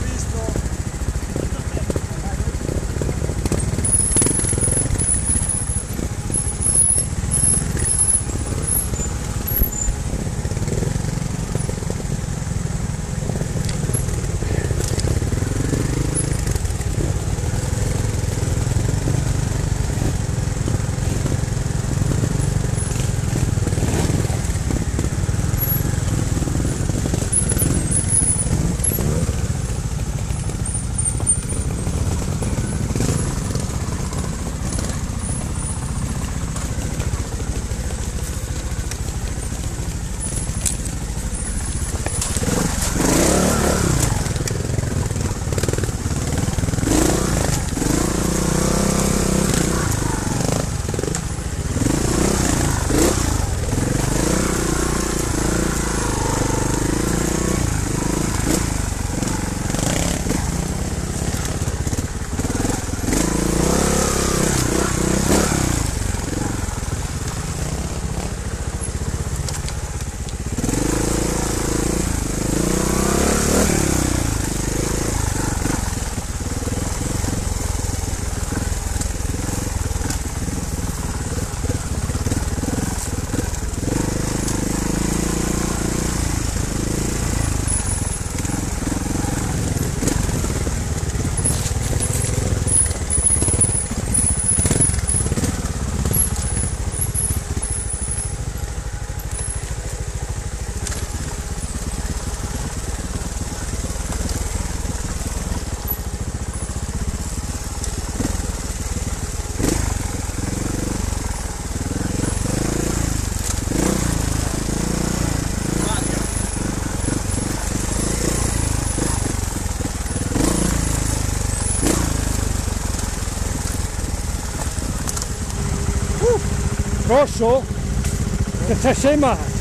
visto Proszę, to trzymać.